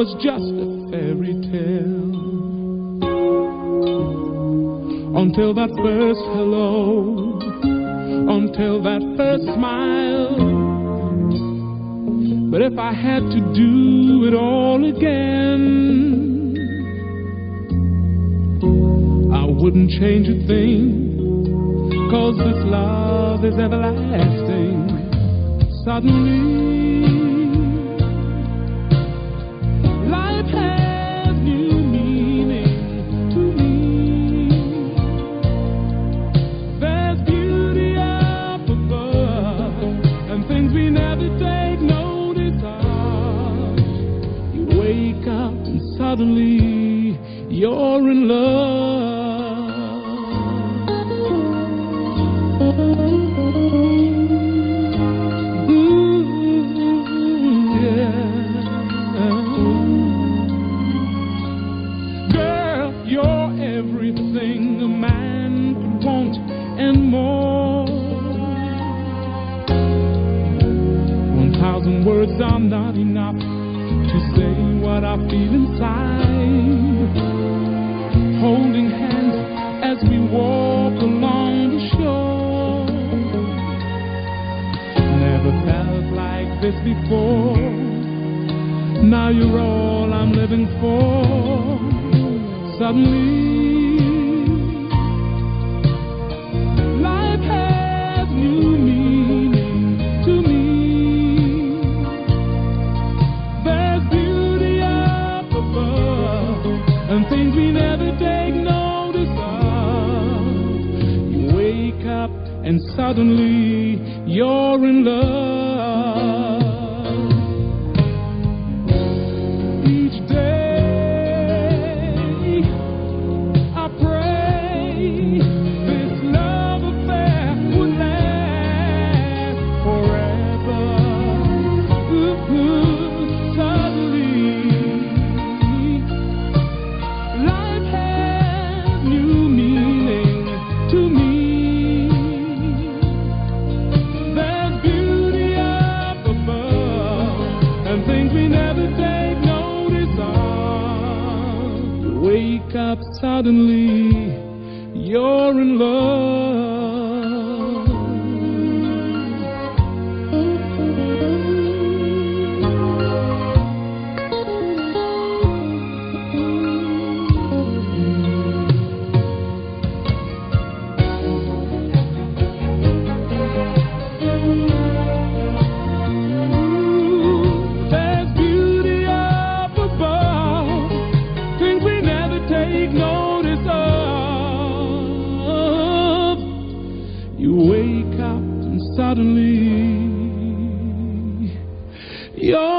was just a fairy tale. Until that first hello, until that first smile. But if I had to do it all again, I wouldn't change a thing, cause this love is everlasting. Suddenly, wake up and suddenly you're in love. Ooh, yeah. Girl, you're everything a man could want and more. One thousand words are not enough to say what I feel inside. Holding hands as we walk along the shore. Never felt like this before. Now you're all I'm living for. Suddenly, and suddenly you're in love. And things we never take notice of. Wake up suddenly, you're in love. Take notice of. You wake up and suddenly you're